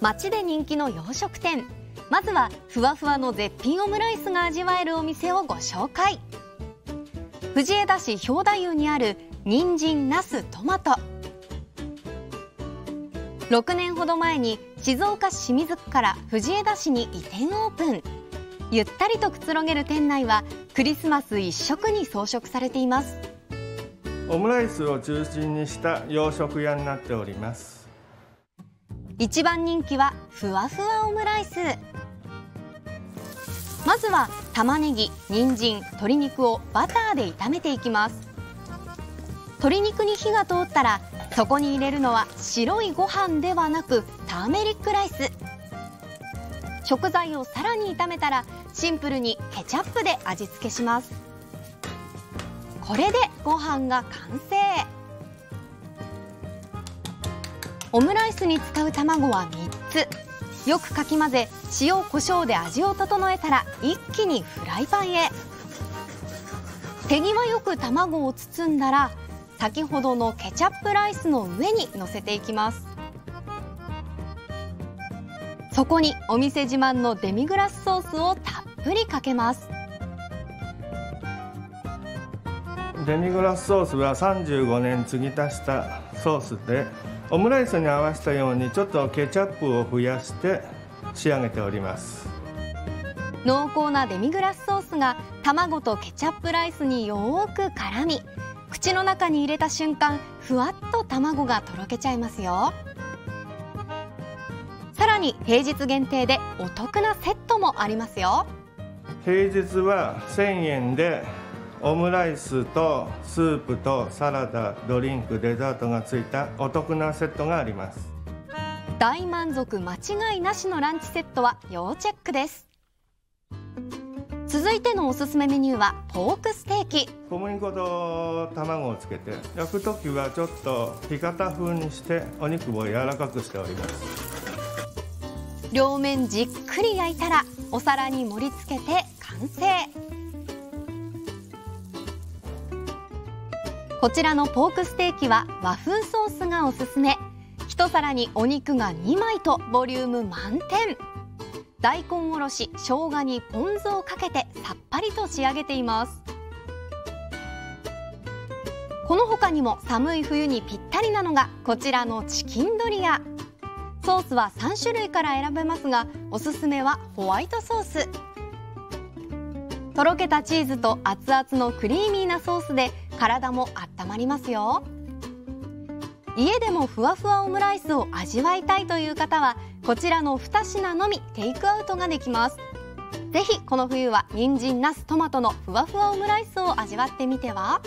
街で人気の洋食店。まずはふわふわの絶品オムライスが味わえるお店をご紹介。藤枝市兵太夫にある人参なすトマト。6年ほど前に静岡市清水区から藤枝市に移転オープン。ゆったりとくつろげる店内はクリスマス一色に装飾されています。オムライスを中心にした洋食屋になっております。一番人気はふわふわオムライス。まずは玉ねぎ人参鶏肉をバターで炒めていきます。鶏肉に火が通ったらそこに入れるのは白いご飯ではなくターメリックライス食材をさらに炒めたらシンプルにケチャップで味付けします。これでご飯が完成。オムライスに使う卵は3つ。よくかき混ぜ塩コショウで味を整えたら一気にフライパンへ。手際よく卵を包んだら先ほどのケチャップライスの上にのせていきます。そこにお店自慢のデミグラスソースをたっぷりかけます。デミグラスソースは35年継ぎ足したソースでオムライスに合わせたようにちょっとケチャップを増やして仕上げております。濃厚なデミグラスソースが卵とケチャップライスによーく絡み口の中に入れた瞬間ふわっと卵がとろけちゃいますよさらに平日限定でお得なセットもありますよ。平日は1000円でオムライスとスープとサラダドリンクデザートがついたお得なセットがあります。大満足間違いなしのランチセットは要チェックです。続いてのおすすめメニューはポークステーキ。小麦粉と卵をつけて焼く時はちょっとピカタ風にしてお肉を柔らかくしております両面じっくり焼いたらお皿に盛り付けて完成。こちらのポークステーキは和風ソースがおすすめ。一皿にお肉が2枚とボリューム満点。大根おろし生姜にポン酢をかけてさっぱりと仕上げています。この他にも寒い冬にぴったりなのがこちらのチキンドリア。ソースは3種類から選べますがおすすめはホワイトソース。とろけたチーズと熱々のクリーミーなソースで体も温まりますよ。家でもふわふわオムライスを味わいたいという方はこちらの2品のみテイクアウトができます。ぜひこの冬は人参なすトマトのふわふわオムライスを味わってみては？